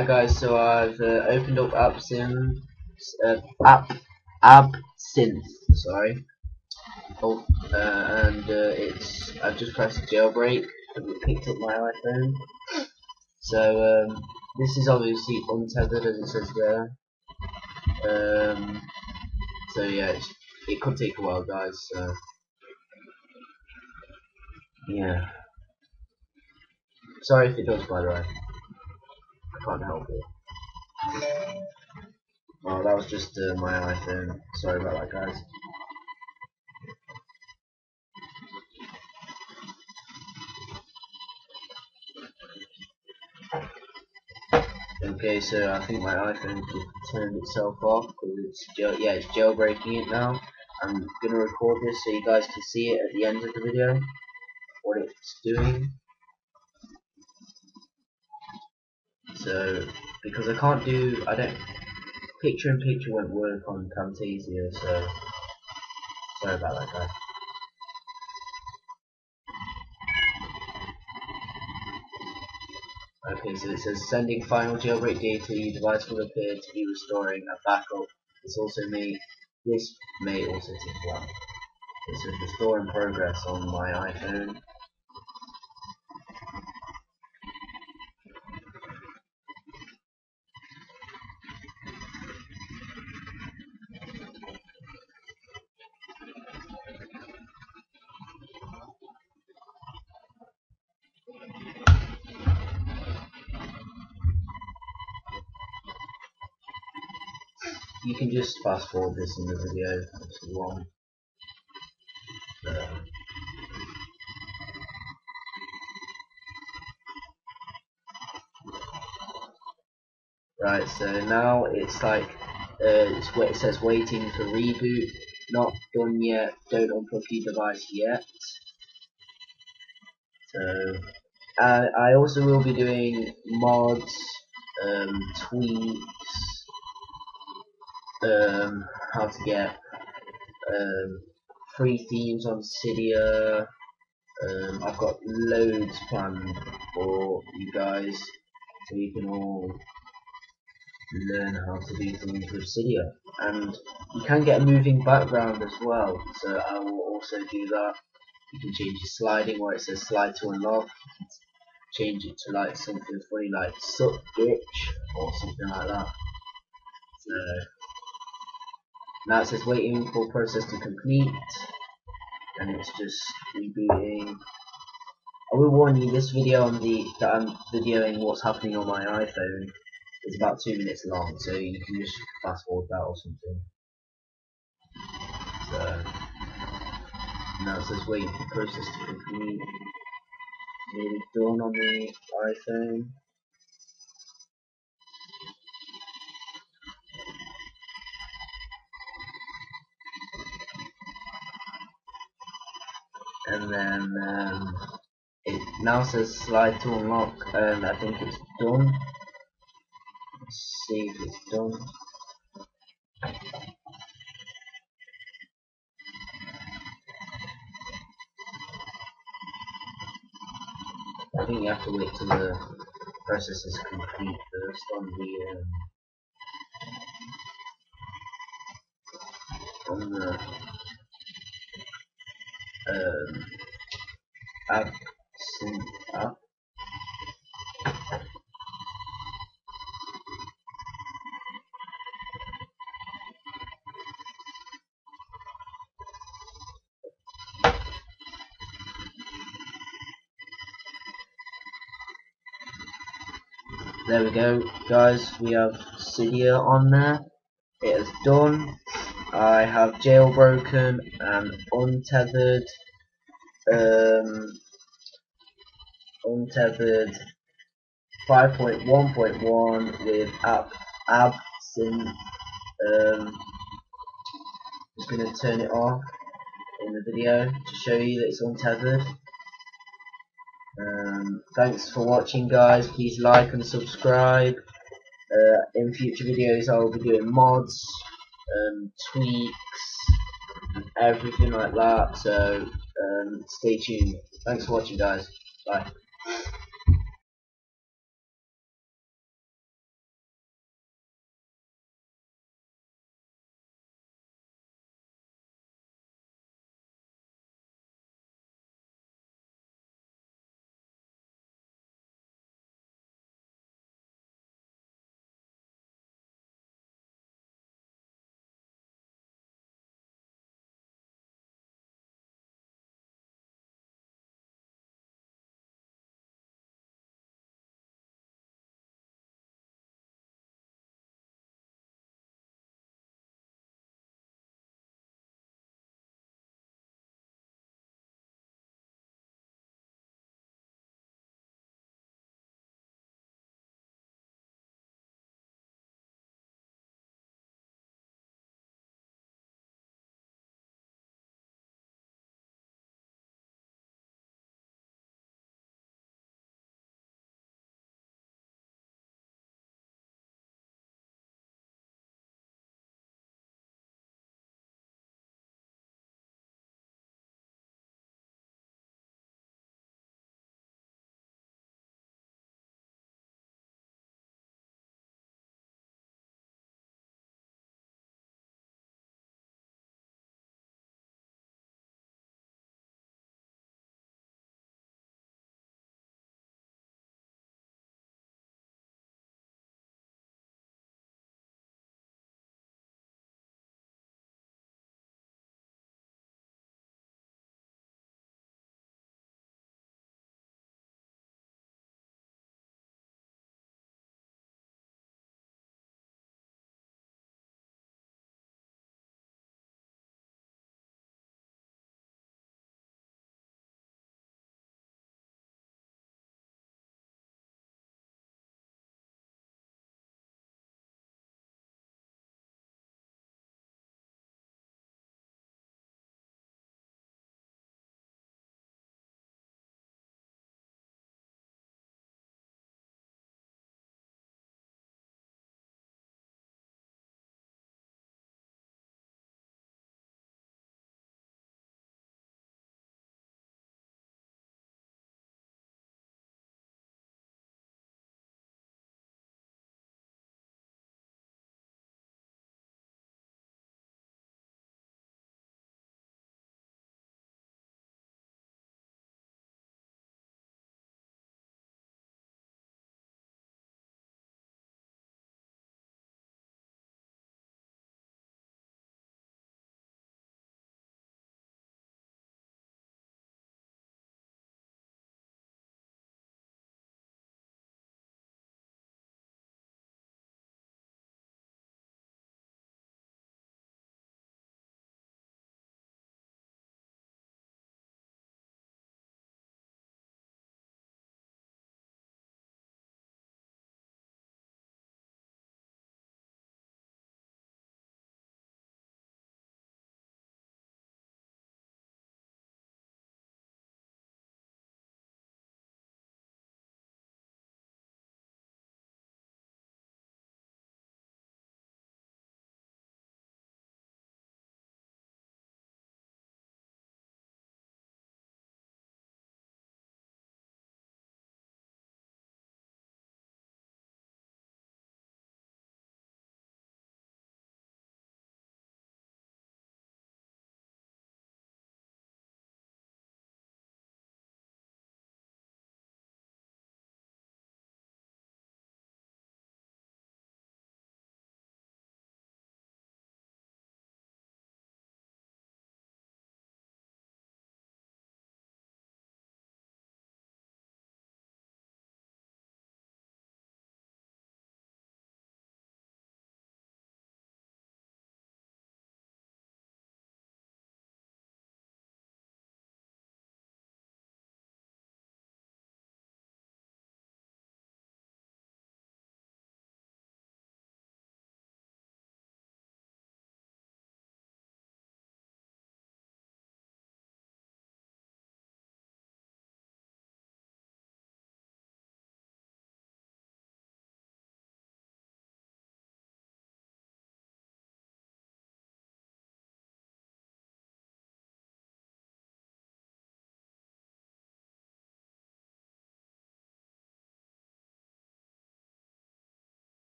Hi guys, so I've uh, opened up Absinthe, uh, Ab, Absinthe, sorry, oh, uh, and uh, it's, I've just pressed jailbreak, and it picked up my iPhone, so um, this is obviously untethered as it says there, um, so yeah, it could take a while guys, so, yeah, sorry if it does by the way can't help it. Oh, that was just uh, my iPhone. Sorry about that, guys. Okay, so I think my iPhone turned itself off because it's yeah it's jailbreaking it now. I'm gonna record this so you guys can see it at the end of the video what it's doing. So because I can't do I don't picture in picture won't work on Camtasia so sorry about that guys. Okay, so it says sending final jailbreak data your device will appear to be restoring a backup. This also may this may also take a while. It says restore in progress on my iPhone. You can just fast forward this in the video if you want. Right, so now it's like uh, it's it says waiting for reboot, not done yet, don't unplug your device yet. So uh, I also will be doing mods, um, tweaks, um, how to get um, free themes on Cydia. Um, I've got loads planned for you guys, so you can all learn how to do things with Cydia. And you can get a moving background as well, so I will also do that. You can change the sliding where it says slide to unlock. Change it to like something funny like suck bitch or something like that. So now it says waiting for process to complete, and it's just rebooting. I will warn you, this video on the that I'm videoing what's happening on my iPhone is about two minutes long, so you can just fast forward that or something. So now it says waiting for process to complete. Nearly done on the iPhone. And um, it now says slide to unlock and I think it's done. Let's see if it's done. I think you have to wait till the process is complete first on the um, on the um, there we go guys. We have Cydia on there. It is done. I have jailbroken and untethered um, untethered 5.1.1 with app absinthe um, just going to turn it off in the video to show you that it's untethered. Um, thanks for watching guys. Please like and subscribe. Uh, in future videos I will be doing mods um, tweaks, and everything like that. So um, stay tuned. Thanks for watching, guys. Bye.